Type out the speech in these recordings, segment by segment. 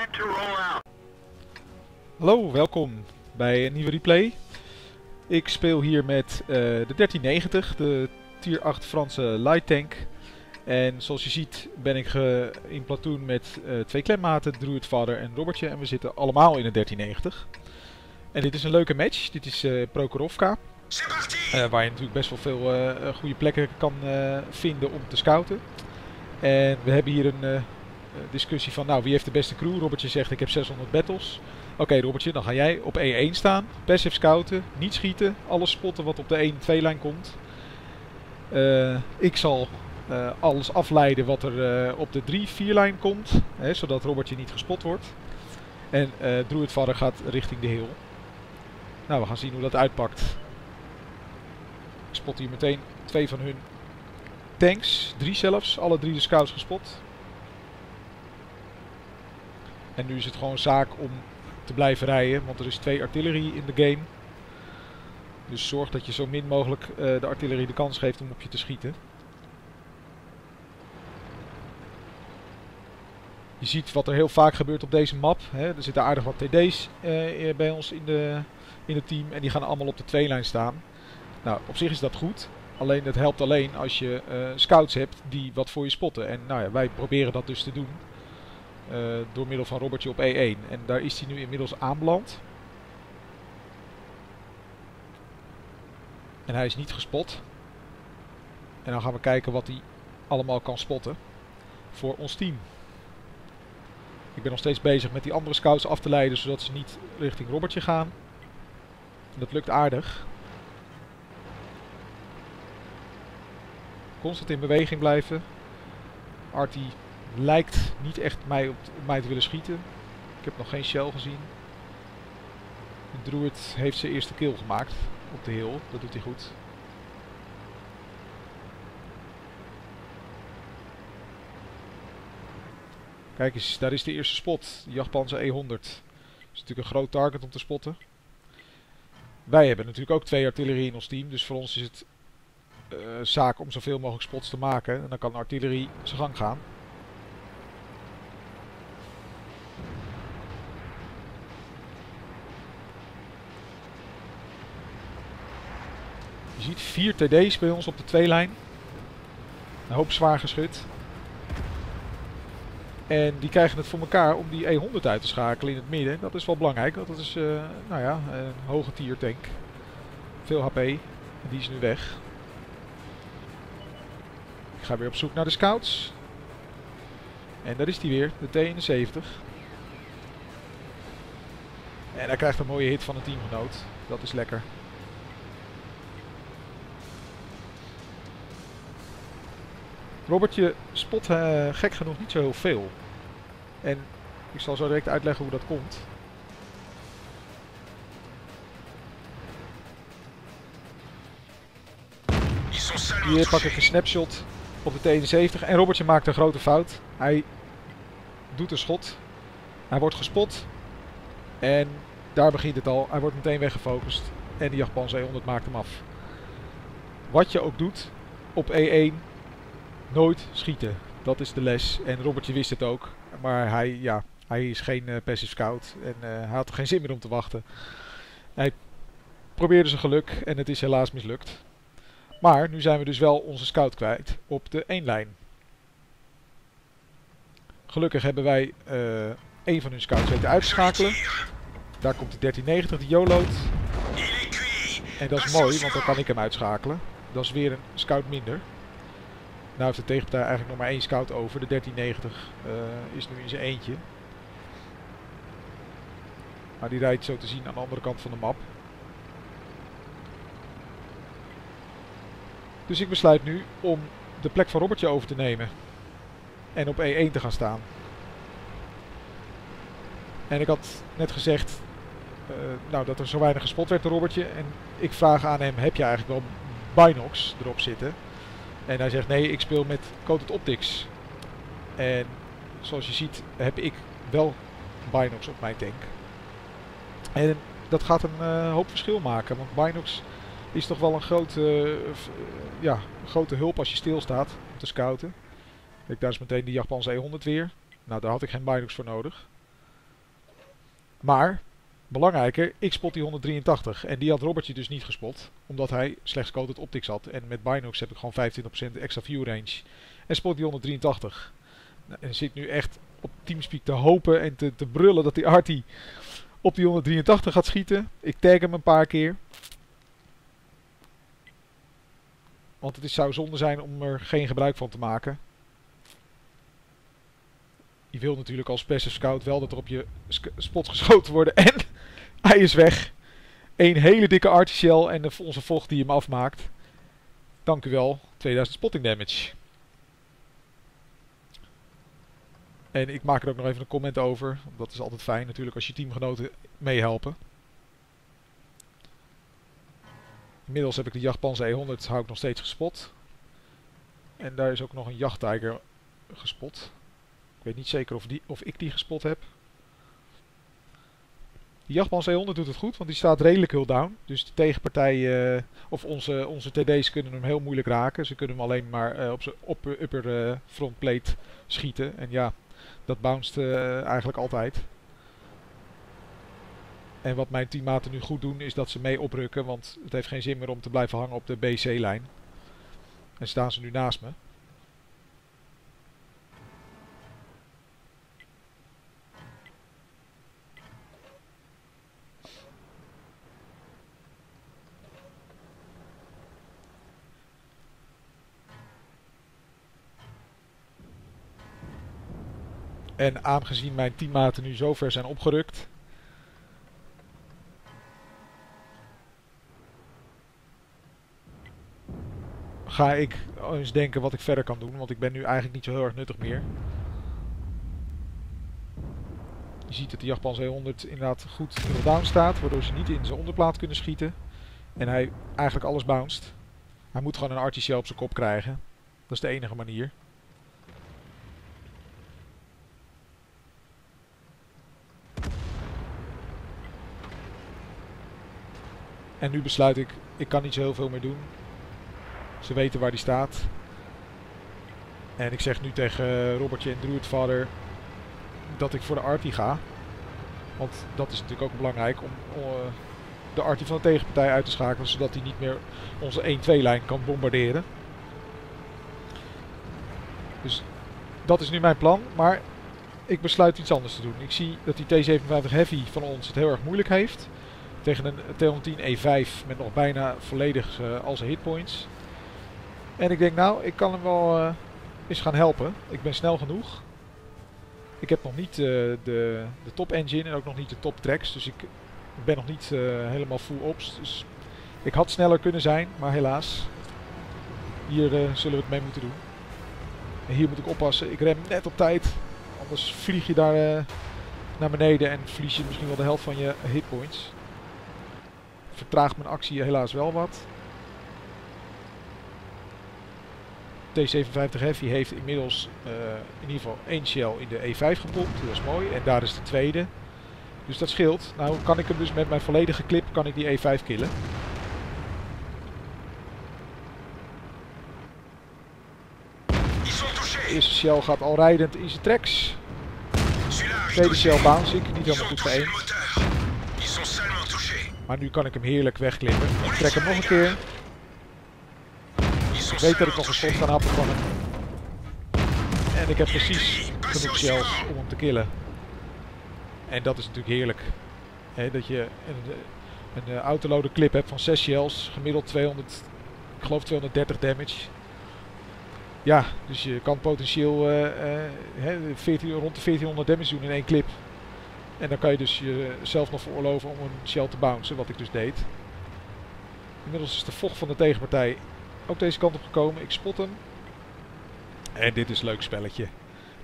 Time to roll out. Hallo, welkom bij een nieuwe replay. Ik speel hier met eh, de 1390, de tier 8 Franse light tank. En zoals je ziet ben ik ge- in platoon met eh, twee klemmaten, Druid Vader en Robertje. En we zitten allemaal in de 1390. En dit is een leuke match. Dit is eh Prokhorovka. eh, waar je natuurlijk best wel veel eh, eh, goede plekken kan eh, vinden om te scouten. En we hebben hier een eh, discussie van, nou wie heeft de beste crew? Robertje zegt ik heb 600 battles. Oké Robertje, dan ga jij op E1 staan. Passive scouten, niet schieten, alles spotten wat op de 1-2 lijn komt. Eh, ik zal eh, alles afleiden wat er eh, op de 3-4 lijn komt, hè, zodat Robertje niet gespot wordt. En eh Druid gaat richting de hill. Nou, we gaan zien hoe dat uitpakt. Ik spot hier meteen twee van hun tanks, drie zelfs, alle drie de scouts gespot. En nu is het gewoon zaak om te blijven rijden, want er is twee artillerie in de game. Dus zorg dat je zo min mogelijk eh, de artillerie de kans geeft om op je te schieten. Je ziet wat er heel vaak gebeurt op deze map. Hè. Er zitten aardig wat TD's eh, eh, bij ons in, de, in het team en die gaan allemaal op de twee-lijn staan. Nou, op zich is dat goed. Alleen het helpt alleen als je scouts hebt die wat voor je spotten. En nou ja, wij proberen dat dus te doen. Eh, door middel van Robertje op E1. En daar is hij nu inmiddels aanbeland. En hij is niet gespot. En dan gaan we kijken wat hij allemaal kan spotten. Voor ons team. Ik ben nog steeds bezig met die andere scouts af te leiden. Zodat ze niet richting Robertje gaan. En dat lukt aardig. Constant in beweging blijven. Artie lijkt niet echt mij op, mij te willen schieten. Ik heb nog geen shell gezien. De Druid heeft zijn eerste kill gemaakt op de hill. Dat doet hij goed. Kijk eens, daar is de eerste spot. Jachtpanzer E100. Dat is natuurlijk een groot target om te spotten. Wij hebben natuurlijk ook twee artillerie in ons team. Dus voor ons is het eh, zaak om zoveel mogelijk spots te maken. En dan kan de artillerie zijn gang gaan. Je ziet vier TD's bij ons op de twee-lijn. Een hoop zwaar geschut. En die krijgen het voor elkaar om die E100 uit te schakelen in het midden. Dat is wel belangrijk, want dat is eh, nou ja, een hoge tier tank. Veel HP. Die is nu weg. Ik ga weer op zoek naar de scouts. En daar is die weer, de T71. En hij krijgt een mooie hit van een teamgenoot. Dat is lekker. Robertje spot eh, gek genoeg niet zo heel veel. En ik zal zo direct uitleggen hoe dat komt. Hier pak ik een snapshot op de T71 en Robertje maakt een grote fout. Hij doet een schot. Hij wordt gespot. En daar begint het al. Hij wordt meteen weggefocust. En die jachtpanzer E100 maakt hem af. Wat je ook doet op E1, nooit schieten. Dat is de les. En Robertje wist het ook. Maar hij, ja, hij is geen eh, passive scout. En eh, hij had geen zin meer om te wachten. Hij probeerde zijn geluk en het is helaas mislukt. Maar nu zijn we dus wel onze scout kwijt op de 1 lijn. Gelukkig hebben wij eh een van hun scouts weten uit te schakelen. Daar komt de 1390, de YOLO'd. En dat is mooi, want dan kan ik hem uitschakelen. Dat is weer een scout minder. Nou heeft de tegenpartij eigenlijk nog maar één scout over. De 1390 eh, is nu in zijn eentje. Maar die rijdt zo te zien aan de andere kant van de map. Dus ik besluit nu om de plek van Robertje over te nemen. En op E1 te gaan staan. En ik had net gezegd eh, nou, dat er zo weinig gespot werd door Robertje. En ik vraag aan hem, heb je eigenlijk wel Binox erop zitten? En hij zegt, nee, ik speel met Coated Optics. En zoals je ziet heb ik wel Binox op mijn tank. En dat gaat een eh, hoop verschil maken. Want Binox is toch wel een grote, eh, eh, ja, grote hulp als je stilstaat om te scouten. Kijk, daar is meteen die jachtpanzer E100 weer. Nou, daar had ik geen Binox voor nodig. Maar, belangrijker, ik spot die 183. En die had Robertje dus niet gespot. Omdat hij slechts coated optics had. En met Binox heb ik gewoon 25% extra view range. En spot die 183. Nou, en zit nu echt op Teamspeak te hopen en te, te brullen dat die Artie op die 183 gaat schieten. Ik tag hem een paar keer. Want het is, zou zonde zijn om er geen gebruik van te maken. Je wil natuurlijk als passive scout wel dat er op je spot geschoten worden. En hij is weg. Een hele dikke artificial en onze vocht die hem afmaakt. Dank u wel. 2000 spotting damage. En ik maak er ook nog even een comment over. Dat is altijd fijn natuurlijk als je teamgenoten meehelpen. Inmiddels heb ik de jachtpanzer E100 hou nog steeds gespot. En daar is ook nog een jachttijger gespot. Ik weet niet zeker of, die, of ik die gespot heb. De jachtpanzer E100 doet het goed, want die staat redelijk heel down. Dus de tegenpartij, uh, of onze, onze TD's kunnen hem heel moeilijk raken. Ze kunnen hem alleen maar uh, op zijn upper uh, frontplate schieten. En ja, dat bounced eigenlijk altijd. En wat mijn teammaten nu goed doen is dat ze mee oprukken. Want het heeft geen zin meer om te blijven hangen op de BC-lijn. En staan ze nu naast me. En aangezien mijn teammaten nu zo ver zijn opgerukt, ga ik eens denken wat ik verder kan doen. Want ik ben nu eigenlijk niet zo heel erg nuttig meer. Je ziet dat de jachtpanzer 100 inderdaad goed in down staat. Waardoor ze niet in zijn onderplaat kunnen schieten. En hij eigenlijk alles bounced. Hij moet gewoon een artificial op zijn kop krijgen. Dat is de enige manier. En nu besluit ik, ik kan niet zo heel veel meer doen. Ze weten waar die staat. En ik zeg nu tegen Robertje en Druidvader dat ik voor de arty ga. Want dat is natuurlijk ook belangrijk om uh, de arty van de tegenpartij uit te schakelen. Zodat hij niet meer onze 1-2-lijn kan bombarderen. Dus dat is nu mijn plan. Maar ik besluit iets anders te doen. Ik zie dat die T57 Heavy van ons het heel erg moeilijk heeft. Tegen een T110 E5 met nog bijna volledig uh, al zijn hitpoints. En ik denk nou, ik kan hem wel uh, eens gaan helpen. Ik ben snel genoeg. Ik heb nog niet uh, de, de top engine en ook nog niet de top tracks. Dus ik ben nog niet helemaal full ops. Dus ik had sneller kunnen zijn, maar helaas. Hier zullen we het mee moeten doen. En hier moet ik oppassen. Ik rem net op tijd. Anders vlieg je daar naar beneden en verlies je misschien wel de helft van je hitpoints. Vertraagt mijn actie helaas wel wat. T57 Heavy heeft inmiddels uh, in ieder geval één shell in de E5 gepompt. Dat is mooi. En daar is de tweede. Dus dat scheelt. Nou kan ik hem dus met mijn volledige clip kan ik die E5 killen. De eerste shell gaat al rijdend in zijn tracks. De tweede shell bounce ik. Niet helemaal goed geëind. Maar nu kan ik hem heerlijk wegklippen. Ik trek hem nog een keer. Ik weet dat ik nog een schot kan happen van. En ik heb precies genoeg shells om hem te killen. En dat is natuurlijk heerlijk. dat je een, een, autoloader clip hebt van 6 shells. Gemiddeld 200, ik geloof 230 damage. Ja, dus je kan potentieel uh, uh, 14, rond de 1400 damage doen in één clip. En dan kan je dus jezelf nog veroorloven om een shell te bouncen, wat ik dus deed. Inmiddels is de vocht van de tegenpartij ook deze kant op gekomen. Ik spot hem. En dit is een leuk spelletje.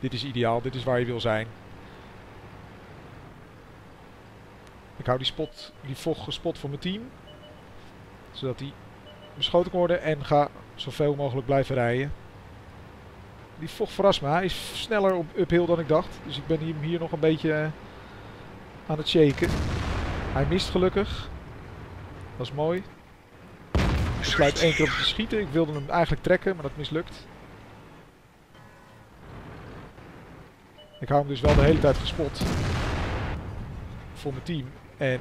Dit is ideaal. Dit is waar je wil zijn. Ik hou die, spot, die vocht gespot voor mijn team. Zodat hij beschoten kan worden. En ga zoveel mogelijk blijven rijden. Die vocht verrast me. Hij is sneller op uphill dan ik dacht. Dus ik ben hier, hier nog een beetje eh, aan het shaken. Hij mist gelukkig. Dat is mooi besluit één keer op te schieten. Ik wilde hem eigenlijk trekken, maar dat mislukt. Ik hou hem dus wel de hele tijd gespot. voor mijn team. En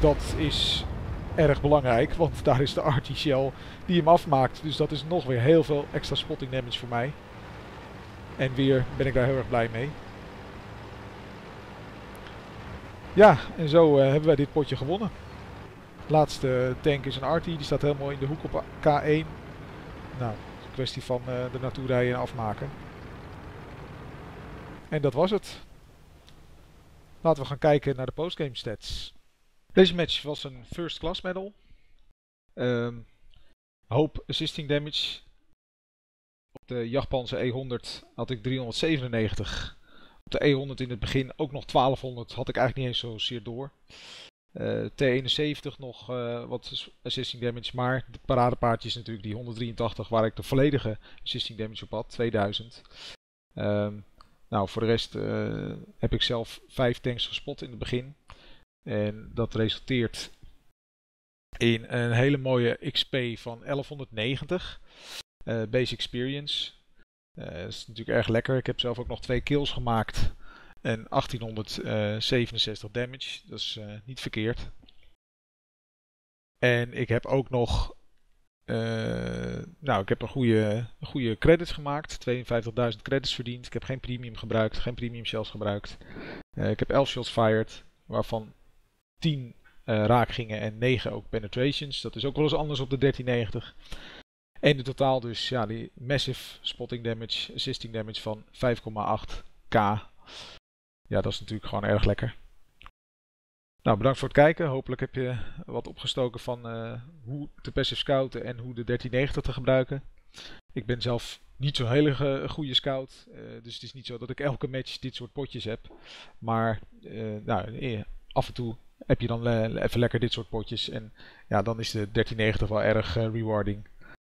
dat is erg belangrijk, want daar is de Artie Shell die hem afmaakt. Dus dat is nog weer heel veel extra spotting damage voor mij. En weer ben ik daar heel erg blij mee. Ja, en zo uh, hebben wij dit potje gewonnen. Laatste tank is een Artie, die staat helemaal in de hoek op K1. Nou, kwestie van er naartoe rijden en afmaken. En dat was het. Laten we gaan kijken naar de postgame stats. Deze match was een first class medal. Um, hoop assisting damage. Op de Jachtpanzer E100 had ik 397. De E100 in het begin ook nog 1200. Had ik eigenlijk niet eens zozeer door. Uh, T71 nog uh, wat assisting damage. Maar het paradepaardje is natuurlijk die 183 waar ik de volledige assisting damage op had. 2000. Um, nou, voor de rest uh, heb ik zelf 5 tanks gespot in het begin. En dat resulteert in een hele mooie XP van 1190. Uh, base experience. Dat is natuurlijk erg lekker. Ik heb zelf ook nog twee kills gemaakt. En 1867 damage. Dat is uh, niet verkeerd. En ik heb ook nog. Nou, ik heb een goede, een goede credits gemaakt. 52.000 credits verdiend. Ik heb geen premium gebruikt. Geen premium shells gebruikt. ik heb 11 shots fired. Waarvan 10 uh, raak gingen en 9 ook penetrations. Dat is ook wel eens anders op de 1390. En in totaal dus ja, die massive spotting damage, assisting damage van 5,8k. Ja, dat is natuurlijk gewoon erg lekker. Nou, bedankt voor het kijken. Hopelijk heb je wat opgestoken van uh, hoe te passive scouten en hoe de 1390 te gebruiken. Ik ben zelf niet zo'n hele goede scout. Uh, dus het is niet zo dat ik elke match dit soort potjes heb. Maar uh, nou, af en toe heb je dan even lekker dit soort potjes. En ja, dan is de 1390 wel erg rewarding.